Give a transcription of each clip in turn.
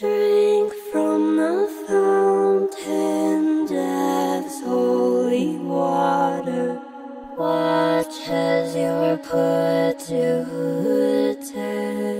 Drink from the fountain, death's holy water. Watch as you are put to the test.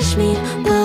touch me.